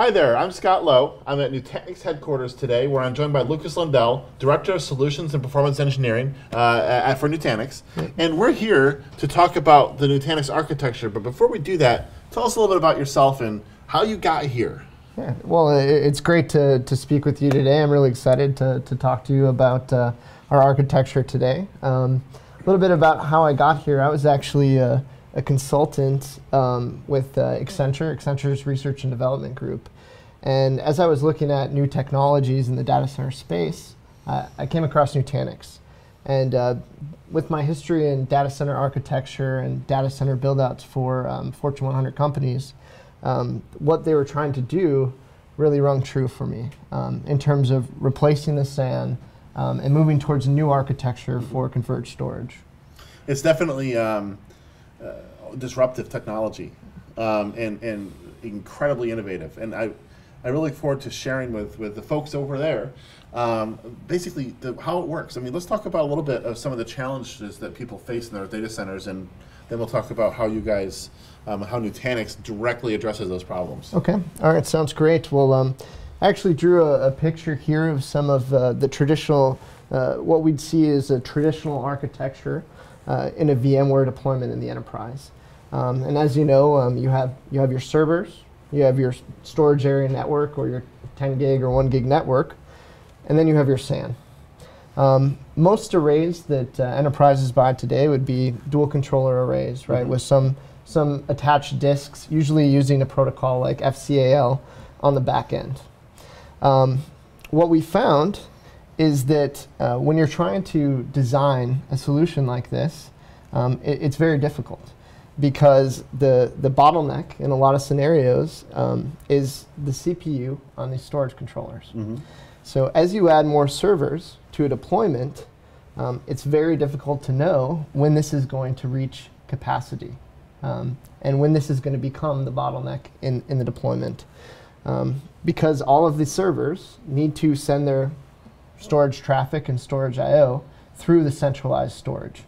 Hi there, I'm Scott Lowe. I'm at Nutanix headquarters today, where I'm joined by Lukas Lundell, Director of Solutions and Performance Engineering uh, at, for Nutanix. And we're here to talk about the Nutanix architecture. But before we do that, tell us a little bit about yourself and how you got here. Yeah, well, it's great to, to speak with you today. I'm really excited to, to talk to you about uh, our architecture today. Um, a little bit about how I got here. I was actually a, a consultant um, with uh, Accenture, Accenture's research and development group. And as I was looking at new technologies in the data center space, uh, I came across Nutanix. And uh, with my history in data center architecture and data center buildouts for um, Fortune 100 companies, um, what they were trying to do really rung true for me um, in terms of replacing the SAN um, and moving towards a new architecture for converged storage. It's definitely um, uh, disruptive technology um, and, and incredibly innovative. And I, I really look forward to sharing with, with the folks over there um, basically the, how it works. I mean, let's talk about a little bit of some of the challenges that people face in their data centers, and then we'll talk about how you guys, um, how Nutanix directly addresses those problems. Okay, all right, sounds great. Well, um, I actually drew a, a, picture here of some of uh, the traditional, uh, what we'd see as a traditional architecture uh, in a VMware deployment in the enterprise. Um, and as you know, um, you, have, you have your servers, you have your storage area network or your 10 gig or 1 gig network, and then you have your SAN. Um, most arrays that uh, enterprises buy today would be dual controller arrays, right, mm -hmm. with some, some attached disks, usually using a protocol like FCAL on the back end. Um, what we found is that uh, when you're trying to design a solution like this, um, it, it's very difficult because the, the bottleneck in a lot of scenarios um, is the CPU on these storage controllers. Mm -hmm. So as you add more servers to a deployment, um, it's very difficult to know when this is going to reach capacity um, and when this is going to become the bottleneck in, in the deployment um, because all of the servers need to send their storage traffic and storage I/O through the centralized storage.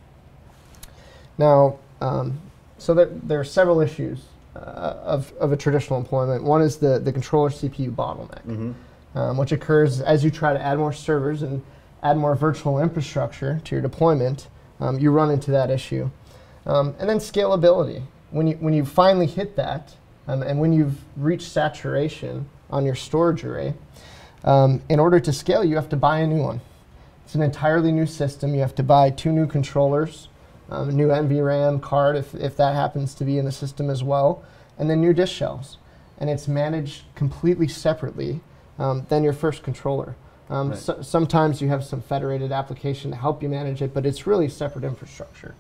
Now, um, so there, there are several issues uh, of, of a traditional employment. One is the, the controller CPU bottleneck, mm -hmm. um, which occurs as you try to add more servers and add more virtual infrastructure to your deployment. Um, you run into that issue. Um, and then scalability. When you, when you finally hit that, um, and when you've reached saturation on your storage array, um, in order to scale, you have to buy a new one. It's an entirely new system. You have to buy two new controllers, um, a new NVRAM card if, if that happens to be in the system as well, and then new disk shelves. And it's managed completely separately um, than your first controller. Um, right. so, sometimes you have some federated application to help you manage it, but it's really separate infrastructure.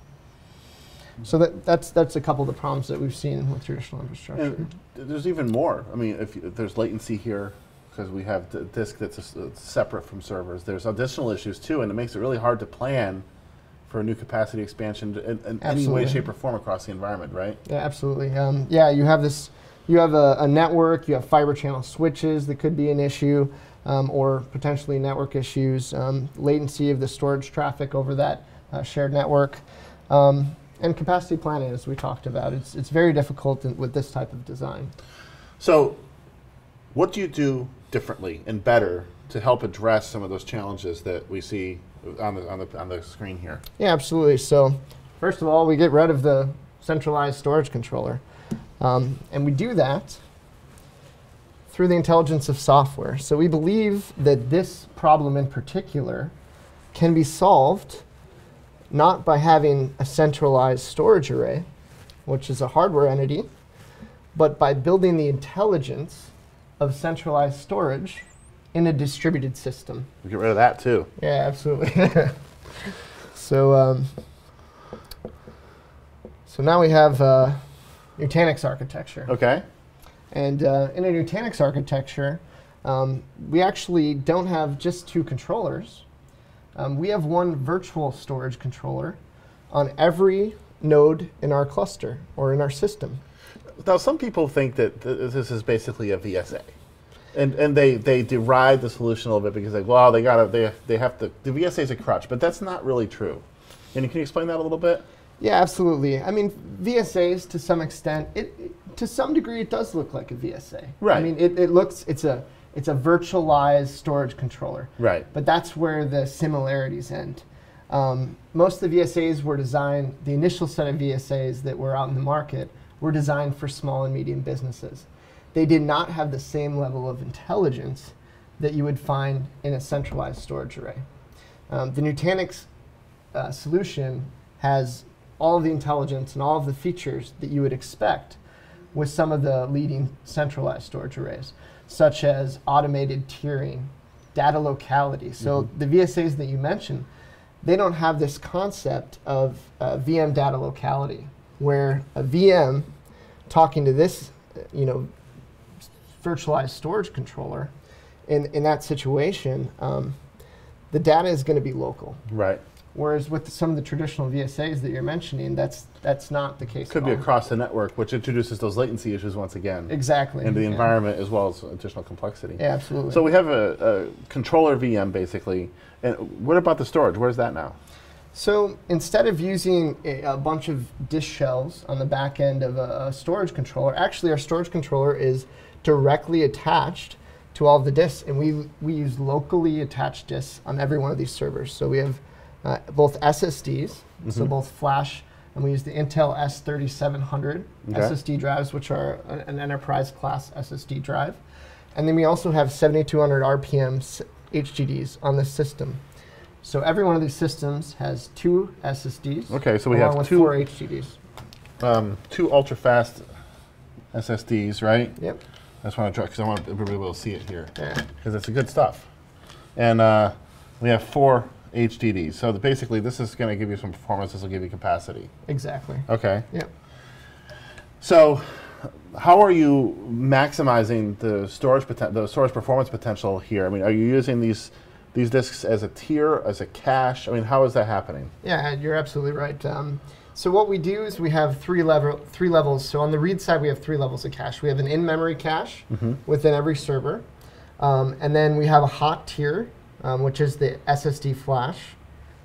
So that, that's that's a couple of the problems that we've seen with traditional infrastructure. And there's even more. I mean, if, if there's latency here, because we have the disk that's a, separate from servers, there's additional issues too, and it makes it really hard to plan for a new capacity expansion in, in any way, shape, or form across the environment, right? Yeah, absolutely. Um, yeah, you have this. You have a, a, network. You have fiber channel switches that could be an issue, um, or potentially network issues. Um, latency of the storage traffic over that uh, shared network. Um, and capacity planning, as we talked about. It's, it's very difficult in, with this type of design. So what do you do differently and better to help address some of those challenges that we see on the, on the, on the screen here? Yeah, absolutely. So first of all, we get rid of the centralized storage controller. Um, and we do that through the intelligence of software. So we believe that this problem in particular can be solved not by having a centralized storage array, which is a hardware entity, but by building the intelligence of centralized storage in a distributed system. We get rid of that too. Yeah, absolutely. so, um, so now we have uh, Nutanix architecture. Okay. And uh, in a Nutanix architecture, um, we actually don't have just two controllers. Um, we have one virtual storage controller on every node in our cluster or in our system. Now, some people think that th this is basically a VSA. And, and they, they deride the solution a little bit because like, well, they gotta they, they have to the VSA is a crutch, but that's not really true. And can you explain that a little bit? Yeah, absolutely. I mean, VSAs to some extent, it, it to some degree, it does look like a VSA. Right. I mean, it, it looks it's a it's a virtualized storage controller. Right. But that's where the similarities end. Um, most of the VSAs were designed. The initial set of VSAs that were out in the market were designed for small and medium businesses. They did not have the same level of intelligence that you would find in a centralized storage array. Um, the Nutanix uh, solution has all of the intelligence and all of the features that you would expect with some of the leading centralized storage arrays, such as automated tiering, data locality. So the VSAs that you mentioned, they don't have this concept of uh, VM data locality, where a VM talking to this, you know, virtualized storage controller, in, in that situation, um, the data is going to be local. Right. Whereas with some of the traditional VSAs that you're mentioning, that's that's not the case. Could be all. across the network, which introduces those latency issues once again exactly into the yeah. environment as well as additional complexity. Yeah, absolutely. So we have a, a controller VM basically. And what about the storage? Where's that now? So instead of using a, a bunch of disk shelves on the back end of a, a storage controller, actually our storage controller is directly attached to all of the disks, and we we use locally attached disks on every one of these servers. So we have uh, both SSDs, so Mhm. both flash, and we use the Intel S3700 Okay. SSD drives, which are a- an enterprise class SSD drive, and then we also have 7200 RPM HDDs on the system. So every one of these systems has two SSDs. Okay, so we have with two- four HDDs. Um, two ultra fast SSDs, right? Yep. I just want to try because I want everybody to be able to see it here Yeah. because it's a good stuff. And uh, we have four HDDs. So the, basically, this is going to give you some performance. This will give you capacity. Exactly. Okay. Yep. So, how are you maximizing the storage the storage performance potential here? I mean, are you using these these disks as a tier, as a cache? I mean, how is that happening? Yeah, you're absolutely right. Um, so what we do is we have three level three levels. So on the read side, we have three levels of cache. We have an in-memory cache within every server, um, and then we have a hot tier, um, which is the SSD flash,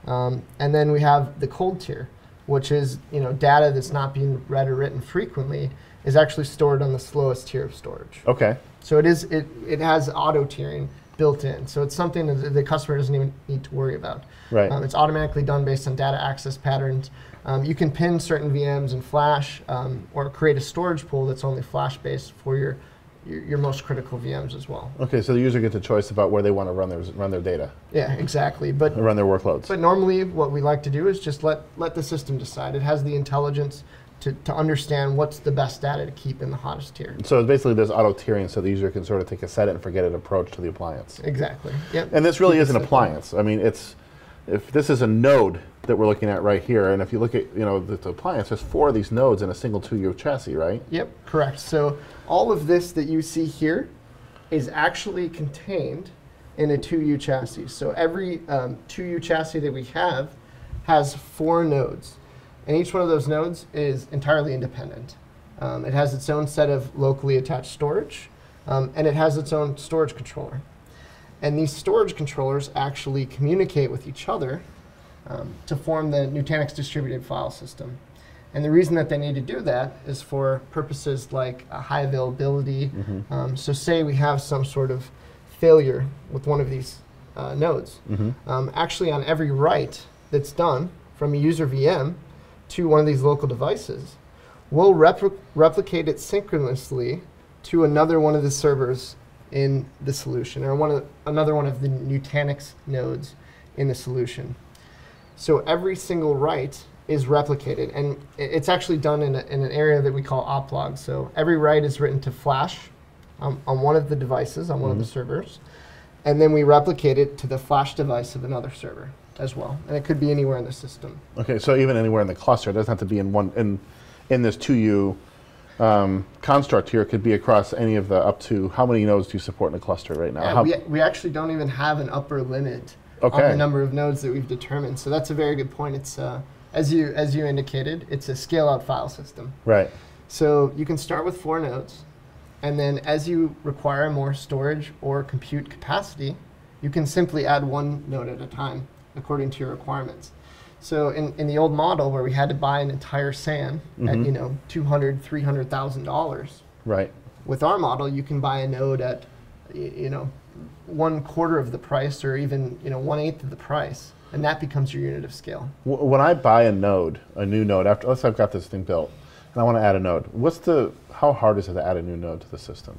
um, and then we have the cold tier, which is you know data that's not being read or written frequently is actually stored on the slowest tier of storage. Okay. So it is it, it has auto tiering built in. So it's something that the customer doesn't even need to worry about. Right. Um, it's automatically done based on data access patterns. Um, you can pin certain VMs in Flash um, or create a storage pool that's only Flash based for your, your your most critical VMs as well. Okay. So the user gets a choice about where they want to run their run their data, Yeah, exactly. But run their workloads. but normally what we like to do is just let let the system decide. It has the intelligence to, to understand what's the best data to keep in the hottest tier. so basically, there's auto tiering, so the user can sort of take a set it and forget it approach to the appliance. Exactly. Yep. And this really Keep is an appliance. I mean, it's if this is a node that we're looking at right here, and if you look at you know the, the appliance, there's four of these nodes in a single 2U chassis, right? Yep, correct. So all of this that you see here is actually contained in a 2U chassis. So every um, 2U chassis that we have has four nodes. And each one of those nodes is entirely independent. Um, it has its own set of locally attached storage, um, and it has its own storage controller. And these storage controllers actually communicate with each other um, to form the Nutanix distributed file system. And the reason that they need to do that is for purposes like uh, high availability. Um, so, say we have some sort of failure with one of these uh, nodes. Um, actually, on every write that's done from a user VM to one of these local devices, we'll repli- replicate it synchronously to another one of the servers in the solution, or one of, another one of the Nutanix nodes in the solution. So every single write is replicated, and it's actually done in, a, in an area that we call oplog. So every write is written to flash um, on one of the devices, on one of the servers, and then we replicate it to the flash device of another server as well. And it could be anywhere in the system. Okay, so even anywhere in the cluster, it doesn't have to be in one in in this 2U um, construct here. It could be across any of the up to how many nodes do you support in a cluster right now? Yeah, we, we actually don't even have an upper limit on the number of nodes that we've determined. So that's a very good point. It's uh, as you as you indicated, it's a scale out file system. right. So you can start with four nodes, and then as you require more storage or compute capacity, you can simply add one node at a time according to your requirements. So in, in the old model where we had to buy an entire SAN at Mhm. you know two hundred, three hundred thousand dollars, Right. with our model you can buy a node at you know one quarter of the price or even you know one eighth of the price, and that becomes your unit of scale. W- When I buy a node, a new node, after let's say I've got this thing built, and I want to add a node, what's the how hard is it to add a new node to the system?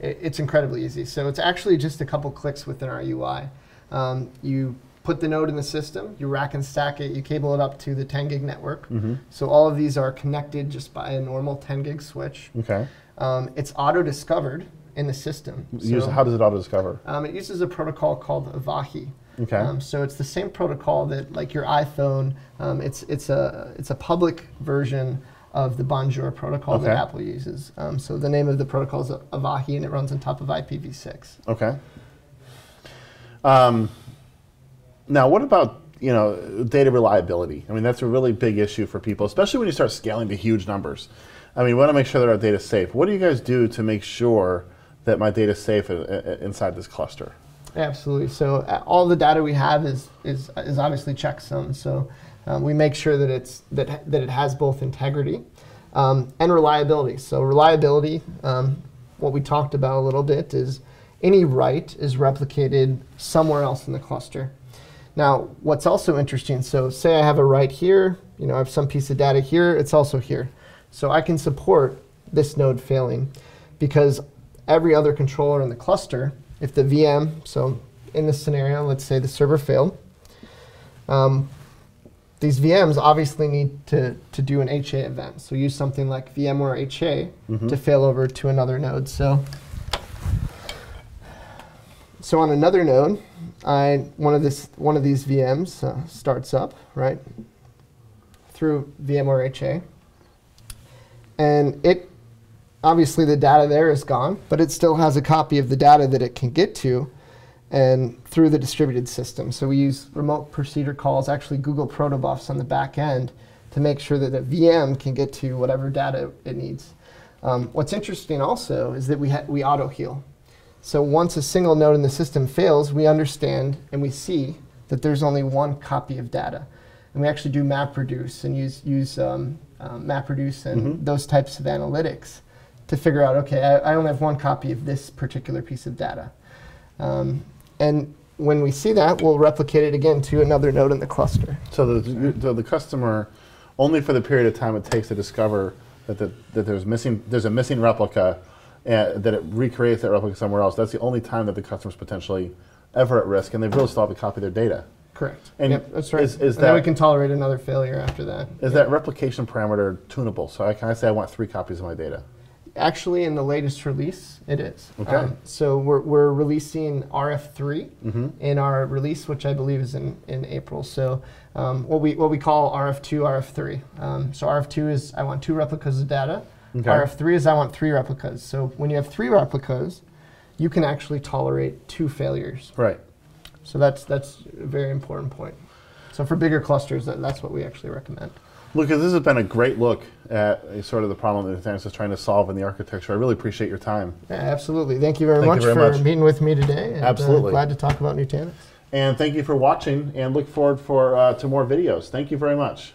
It, it's incredibly easy. So it's actually just a couple clicks within our UI. Um, you put the node in the system, you rack and stack it, you cable it up to the 10 gig network. Mm-hmm. So all of these are connected just by a normal 10 gig switch. Okay. Um, it's auto discovered in the system. Use, So, how does it auto discover? um, it uses a protocol called Avahi. Okay. Um, so it's the same protocol that, like your iPhone, um, it's it's a it's a public version of the Bonjour protocol that Apple uses. Um, so the name of the protocol is Avahi, and it runs on top of IPv6. Okay. Um, now, what about you know data reliability? I mean, that's a really big issue for people, especially when you start scaling to huge numbers. I mean, we want to make sure that our data is safe. What do you guys do to make sure that my data is safe inside this cluster? Absolutely. So uh, all the data we have is is, is obviously checksum. So um, we make sure that it's that that it has both integrity um, and reliability. So reliability, um, what we talked about a little bit, is any write is replicated somewhere else in the cluster. Now, what's also interesting, so say I have a write here, you know, I have some piece of data here, it's also here. So I can support this node failing because every other controller in the cluster, if the VM, so in this scenario, let's say the server failed, um, these VMs obviously need to, to do an HA event. So use something like VMware HA to fail over to another node. So, so on another node, I one of this one of these VMs uh, starts up right through VMware HA, and it obviously the data there is gone, but it still has a copy of the data that it can get to and through the distributed system. So we use remote procedure calls, actually Google protobufs on the back end to make sure that the VM can get to whatever data it needs. Um, what's interesting also is that we, we auto heal. So once a single node in the system fails, we understand and we see that there's only one copy of data. And we actually do MapReduce and use, use um, um, MapReduce and those types of analytics to figure out, okay, I, I only have one copy of this particular piece of data. Um, and when we see that, we'll replicate it again to another node in the cluster. So the, the, the customer, only for the period of time it takes to discover that, the, that there's missing there's a missing replica, uh, that it recreates that replica somewhere else. That's the only time that the customer's potentially ever at risk, and they really still have to copy their data. Correct. And yep, that's right. is- is and then we can tolerate another failure after that. Is that replication parameter tunable? So I can I say I want three copies of my data? Actually, in the latest release, it is. Um, Okay. so we're, we're releasing RF3 Mm-hmm. in our release, which I believe is in, in April. So um, what we what we call RF2, RF3. Um, so RF2 is I want two replicas of data. Okay. RF3 is I want three replicas. So when you have three replicas, you can actually tolerate two failures. Right. So that's that's a very important point. So for bigger clusters, that, that's what we actually recommend. Lukas, this has been a great look at uh, sort of the problem that Nutanix is trying to solve in the architecture. I really appreciate your time. Yeah, absolutely. Thank you very Thank you much very for much. meeting with me today. And, uh, Absolutely. glad to talk about Nutanix. And thank you for watching and look forward for uh, to more videos. Thank you very much.